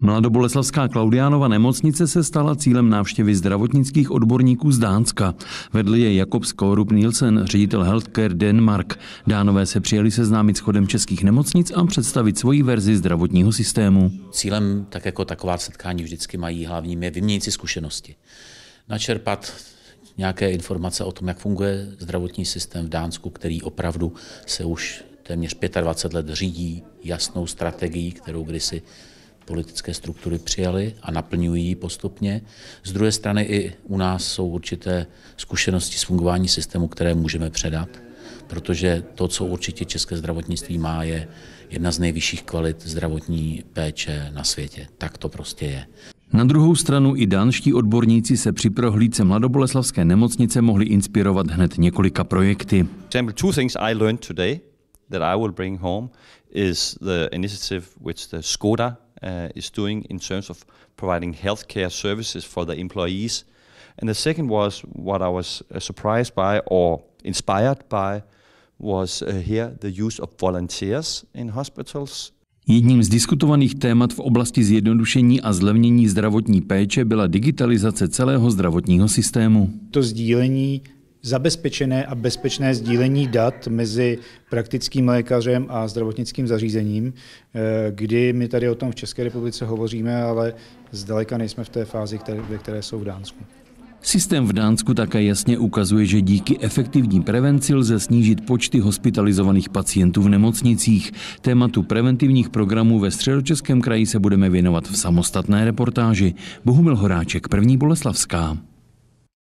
Mladoboleslavská Klaudiánova nemocnice se stala cílem návštěvy zdravotnických odborníků z Dánska. Vedl je Jakob Skorup Nielsen, ředitel Healthcare Denmark. Dánové se přijeli seznámit s chodem českých nemocnic a představit svoji verzi zdravotního systému. Cílem, tak jako taková setkání vždycky mají hlavním, je vyměnit si zkušenosti. Načerpat nějaké informace o tom, jak funguje zdravotní systém v Dánsku, který opravdu se už téměř 25 let řídí jasnou strategií, kterou kdysi politické struktury přijaly a naplňují ji postupně. Z druhé strany i u nás jsou určité zkušenosti s fungování systému, které můžeme předat, protože to, co určitě české zdravotnictví má, je jedna z nejvyšších kvalit zdravotní péče na světě. Tak to prostě je. Na druhou stranu i dánští odborníci se při prohlídce mladoboleslavské nemocnice mohli inspirovat hned několika projekty. Two things I learned today that I will bring home is the initiative which the Skoda is doing in terms of providing healthcare services for the employees. And the second was what I was uh, surprised by or inspired by was uh, here the use of volunteers in hospitals. Jedním z diskutovaných témat v oblasti zjednodušení a zlevnění zdravotní péče byla digitalizace celého zdravotního systému. To sdílení zabezpečené a bezpečné sdílení dat mezi praktickým lékařem a zdravotnickým zařízením, eh, kdy my tady o tom v České republice hovoříme, ale zdaleka nejsme v té fázi, které, ve které jsou v Dánsku. Systém v Dánsku také jasně ukazuje, že díky efektivní prevenci lze snížit počty hospitalizovaných pacientů v nemocnicích. Tématu preventivních programů ve středočeském kraji se budeme věnovat v samostatné reportáži. Bohumil Horáček, první Boleslavská.